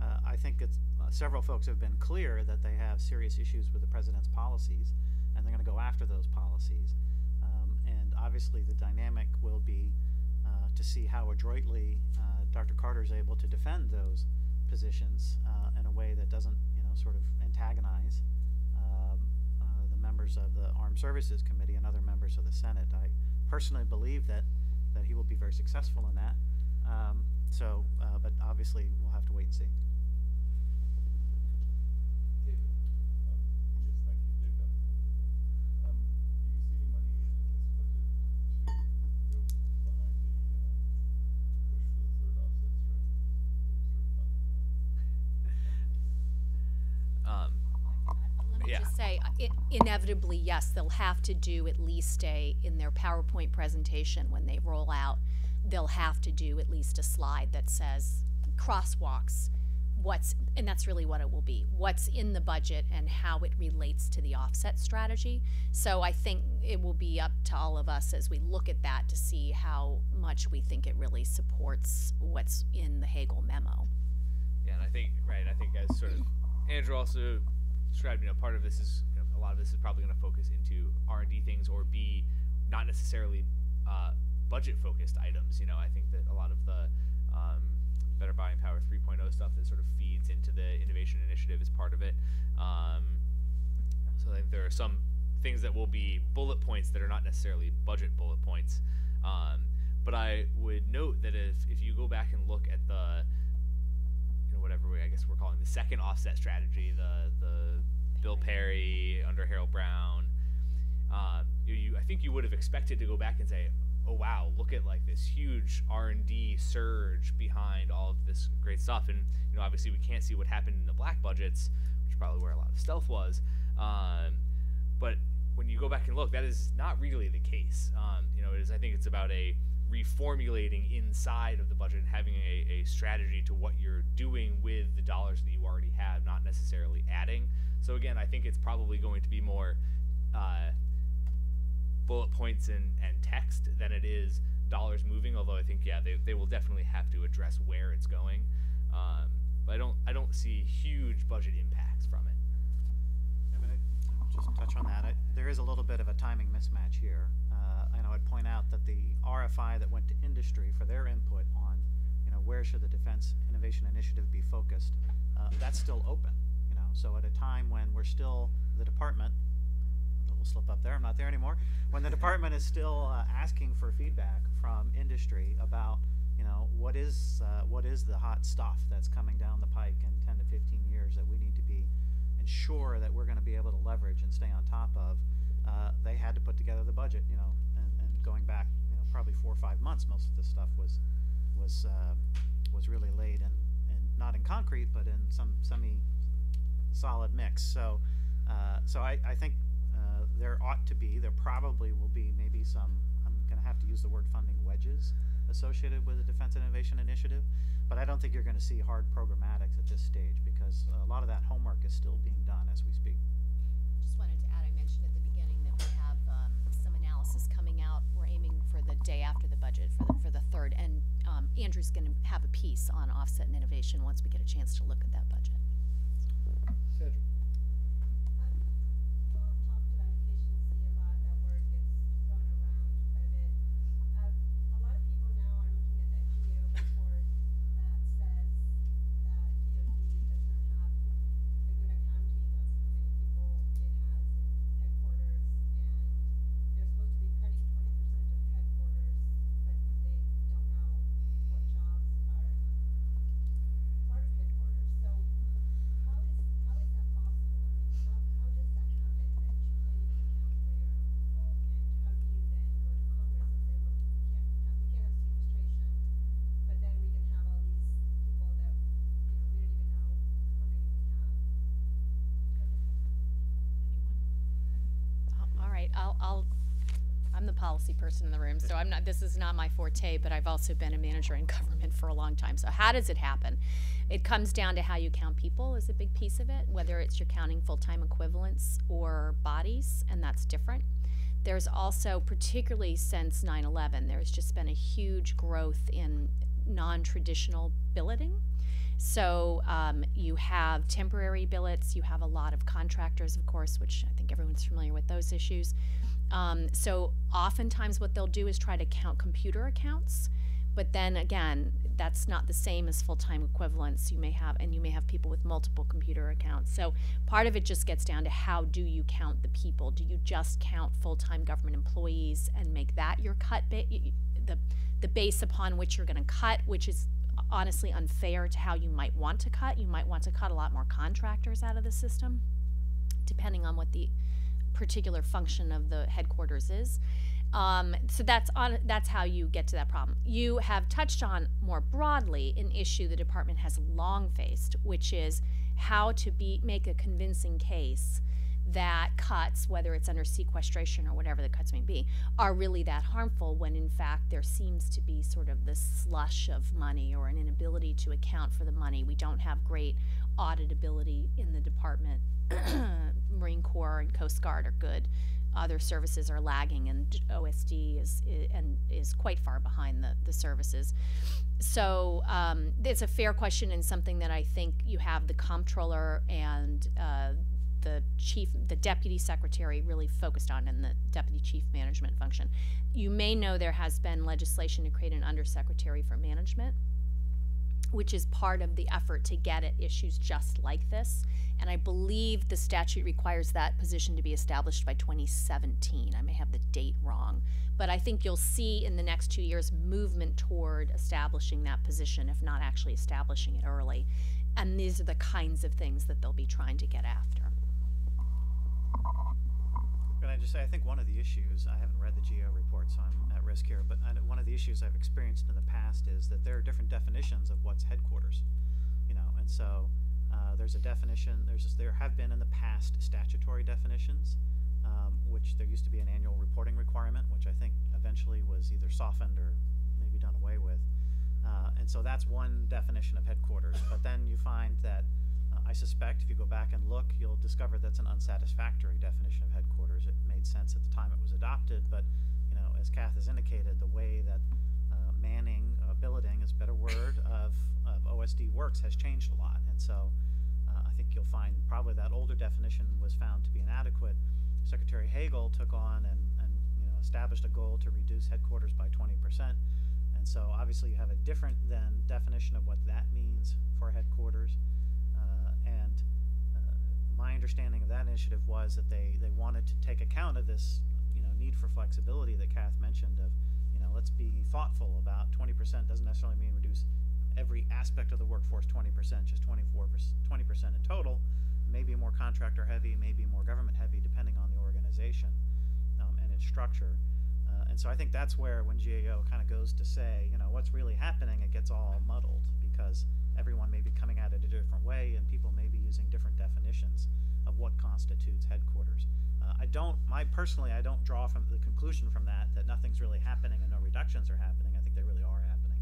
Uh, I think it's, uh, several folks have been clear that they have serious issues with the president's policies, and they're going to go after those policies. Um, and obviously, the dynamic will be uh, to see how adroitly uh, Dr. Carter is able to defend those positions uh, in a way that doesn't, know, sort of antagonize um, uh, the members of the Armed Services Committee and other members of the Senate. I personally believe that that he will be very successful in that. Um, so, uh, but obviously, we'll have to wait and see. Inevitably, yes, they'll have to do at least a, in their PowerPoint presentation, when they roll out, they'll have to do at least a slide that says crosswalks, what's, and that's really what it will be, what's in the budget and how it relates to the offset strategy. So I think it will be up to all of us as we look at that to see how much we think it really supports what's in the Hagel memo. Yeah, and I think right. I think as sort of Andrew also described, you know, part of this is a lot of this is probably going to focus into R and D things or be not necessarily uh, budget focused items. You know, I think that a lot of the um, Better Buying Power 3.0 stuff that sort of feeds into the innovation initiative is part of it. Um, so I think there are some things that will be bullet points that are not necessarily budget bullet points. Um, but I would note that if, if you go back and look at the you know whatever we, I guess we're calling the second offset strategy, the the Bill Perry under Harold Brown. You, you, I think you would have expected to go back and say, "Oh wow, look at like this huge R and D surge behind all of this great stuff." And you know, obviously, we can't see what happened in the black budgets, which is probably where a lot of stealth was. Um, but when you go back and look, that is not really the case. Um, you know, it is. I think it's about a reformulating inside of the budget and having a, a strategy to what you're doing with the dollars that you already have, not necessarily adding. So again, I think it's probably going to be more uh, bullet points and, and text than it is dollars moving. Although I think yeah, they, they will definitely have to address where it's going. Um, but I don't I don't see huge budget impacts from it. Yeah, but I, just touch on that. I, there is a little bit of a timing mismatch here. I would point out that the RFI that went to industry for their input on, you know, where should the Defense Innovation Initiative be focused, uh, that's still open. You know, so at a time when we're still the department, a little slip up there. I'm not there anymore. When the department is still uh, asking for feedback from industry about, you know, what is uh, what is the hot stuff that's coming down the pike in 10 to 15 years that we need to be ensure that we're going to be able to leverage and stay on top of. Uh, they had to put together the budget, you know, going back, you know, probably four or five months, most of this stuff was was uh, was really laid in, in not in concrete, but in some semi solid mix. So Uh, so I, I think uh, there ought to be, there probably will be maybe some, I'm going to have to use the word funding wedges associated with the Defense Innovation Initiative, but I don't think you're going to see hard programmatics at this stage because a lot of that homework is still being done as we speak. Just wanted to add, I mentioned at the beginning that we have um, some analysis coming out. We're aiming for the day after the budget, for the, for the third. And um, Andrew's going to have a piece on offset and innovation once we get a chance to look at that budget. Person in the room, so I'm not, this is not my forte, but I've also been a manager in government for a long time. So how does it happen? It comes down to how you count people is a big piece of it, whether it's you're counting full-time equivalents or bodies, and that's different. There's also, particularly since 9/11, there's just been a huge growth in non-traditional billeting. So um, you have temporary billets, you have a lot of contractors, of course, which I think everyone's familiar with those issues. Um, so oftentimes what they'll do is try to count computer accounts, but then again, that's not the same as full-time equivalents. You may have, and you may have people with multiple computer accounts. So part of it just gets down to how do you count the people? Do you just count full-time government employees and make that your cut the the base upon which you're going to cut, which is honestly unfair to how you might want to cut. You might want to cut a lot more contractors out of the system, depending on what the particular function of the headquarters is. Um, so that's on that's how you get to that problem. You have touched on more broadly an issue the department has long faced, which is how to be make a convincing case that cuts, whether it's under sequestration or whatever the cuts may be, are really that harmful when in fact there seems to be sort of this slush of money or an inability to account for the money. We don't have great auditability in the department. Marine Corps and Coast Guard are good. Other services are lagging, and OSD is, i and is quite far behind the, the services. So um, it's a fair question and something that I think you have the comptroller and uh, the chief, the deputy secretary really focused on in the deputy chief management function. You may know there has been legislation to create an undersecretary for management, which is part of the effort to get at issues just like this. And I believe the statute requires that position to be established by 2017. I may have the date wrong. But I think you'll see in the next two years movement toward establishing that position, if not actually establishing it early. And these are the kinds of things that they'll be trying to get after. Can I just say, I think one of the issues, I haven't read the GAO report, so I'm at risk here, but one of the issues I've experienced in the past is that there are different definitions of what's headquarters, you know, and so uh, there's a definition, there's just, there have been in the past statutory definitions, um, which there used to be an annual reporting requirement, which I think eventually was either softened or maybe done away with. Uh, and so that's one definition of headquarters. But then you find that I suspect if you go back and look, you'll discover that's an unsatisfactory definition of headquarters. It made sense at the time it was adopted, but you know, as Kath has indicated, the way that uh, manning, uh, billeting is a better word of, of OSD works has changed a lot, and so uh, I think you'll find probably that older definition was found to be inadequate. Secretary Hagel took on and, and you know established a goal to reduce headquarters by 20 percent. And so obviously you have a different then definition of what that means for headquarters. And uh, my understanding of that initiative was that they, they wanted to take account of this, you know, need for flexibility that Kath mentioned of, you know, let's be thoughtful about 20% doesn't necessarily mean reduce every aspect of the workforce 20%, just 24 20% in total. Maybe more contractor heavy, maybe more government heavy, depending on the organization um, and its structure. Uh, and so I think that's where when GAO kind of goes to say, you know, what's really happening, it gets all muddled because everyone may be coming at it a different way and people using different definitions of what constitutes headquarters. Uh, I don't, my personally, I don't draw from the conclusion from that that nothing's really happening and no reductions are happening. I think they really are happening,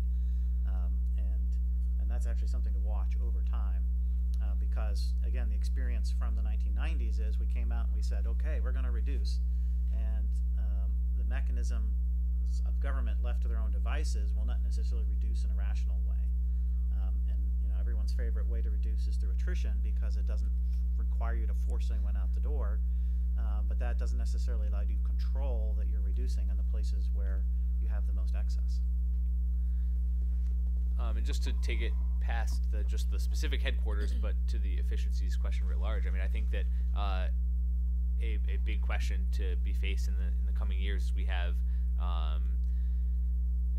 um, and and that's actually something to watch over time, uh, because again, the experience from the 1990s is we came out and we said, okay, we're going to reduce, and um, the mechanism of government left to their own devices will not necessarily reduce in a rational way. Everyone's favorite way to reduce is through attrition because it doesn't require you to force anyone out the door. Um, but that doesn't necessarily allow you to control that you're reducing in the places where you have the most excess. Um, and just to take it past the just the specific headquarters, but to the efficiencies question writ large. I mean, I think that uh, a, a big question to be faced in the in the coming years is we have um,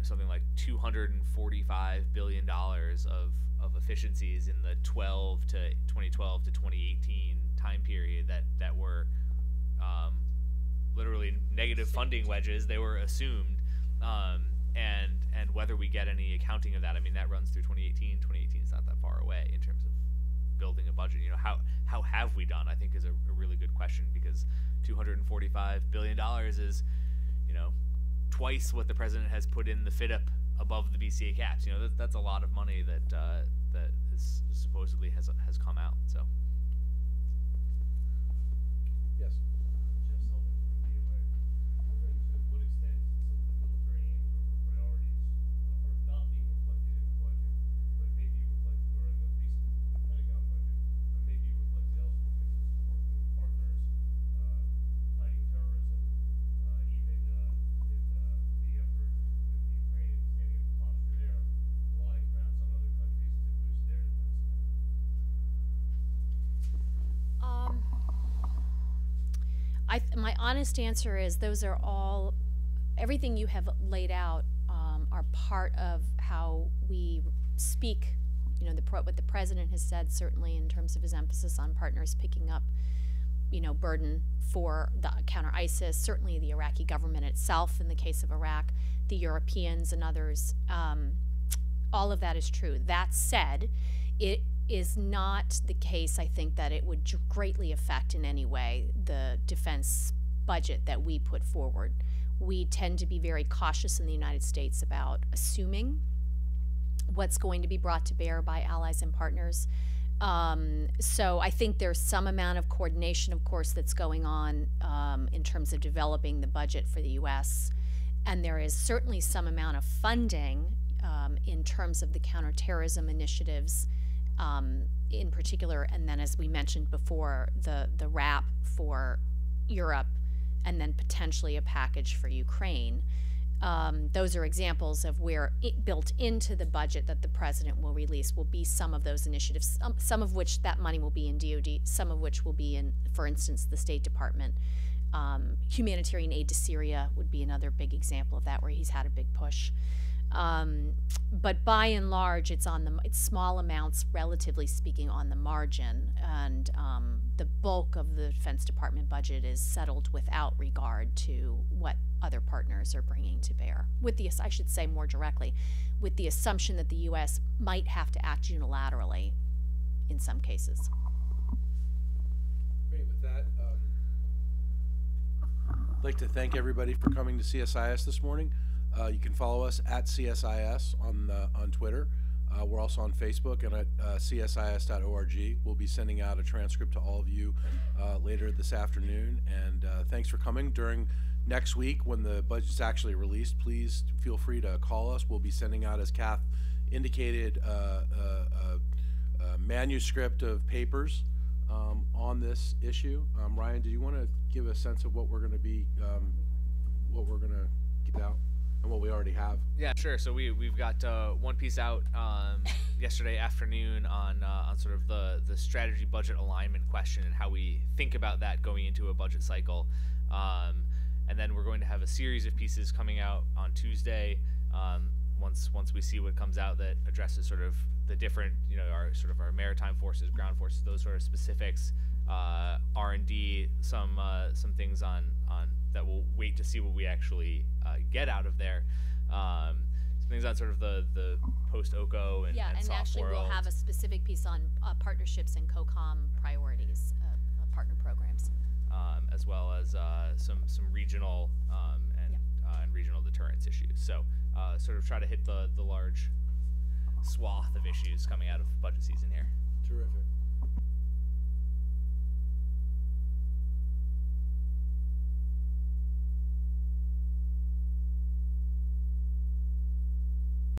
something like 245 billion dollars of of efficiencies in the 12 to 2012 to 2018 time period that that were um, literally negative funding wedges. They were assumed, um, and and whether we get any accounting of that, I mean, that runs through 2018. 2018 is not that far away in terms of building a budget. You know, how how have we done? I think is a, a really good question because 245 billion dollars is, you know, twice what the president has put in the FYDP above the BCA caps. You know, that, that's a lot of money that uh, that is supposedly has has come out. So. Yes. I, my honest answer is those are all, everything you have laid out, um, are part of how we speak. You know, the what the president has said certainly in terms of his emphasis on partners picking up, you know, burden for the counter ISIS, certainly the Iraqi government itself in the case of Iraq, the Europeans and others. Um, all of that is true. That said, it is not the case, I think, that it would greatly affect in any way the defense budget that we put forward. We tend to be very cautious in the United States about assuming what's going to be brought to bear by allies and partners. Um, so I think there's some amount of coordination, of course, that's going on um, in terms of developing the budget for the U.S. And there is certainly some amount of funding um, in terms of the counterterrorism initiatives um, in particular, and then as we mentioned before, the the wrap for Europe, and then potentially a package for Ukraine. Um, those are examples of where it built into the budget that the president will release will be some of those initiatives, some, some of which that money will be in DoD, some of which will be in, for instance, the State Department. Um, humanitarian aid to Syria would be another big example of that, where he's had a big push. Um, but by and large, it's on the it's small amounts, relatively speaking, on the margin, and um, the bulk of the Defense Department budget is settled without regard to what other partners are bringing to bear. With the I should say more directly, with the assumption that the U.S. might have to act unilaterally, in some cases. Great, with that, um, I'd like to thank everybody for coming to CSIS this morning. Uh, you can follow us at CSIS on, uh, on Twitter. Uh, we're also on Facebook and at uh, csis.org. We'll be sending out a transcript to all of you uh, later this afternoon. And uh, thanks for coming. During next week, when the budget's actually released, please feel free to call us. We'll be sending out, as Kath indicated, uh, uh, uh, a manuscript of papers um, on this issue. Um, Ryan, do you want to give a sense of what we're going to be, um, what we're going to get out, and what we already have? Yeah, sure. So we we've got uh, one piece out um, yesterday afternoon on uh, on sort of the the strategy budget alignment question and how we think about that going into a budget cycle. Um, and then we're going to have a series of pieces coming out on Tuesday. Um, once once we see what comes out that addresses sort of the different you know our sort of our maritime forces, ground forces, those sort of specifics, uh, R and D, some uh, some things on on that we'll wait to see what we actually uh, get out of there. Um, some things on sort of the the post OCO and, yeah, and, and soft actually world. we'll have a specific piece on uh, partnerships and COCOM priorities, uh, uh, partner programs. um, as well as uh, some some regional um, and uh, and regional deterrence issues. So uh, sort of try to hit the the large swath of issues coming out of budget season here. Terrific.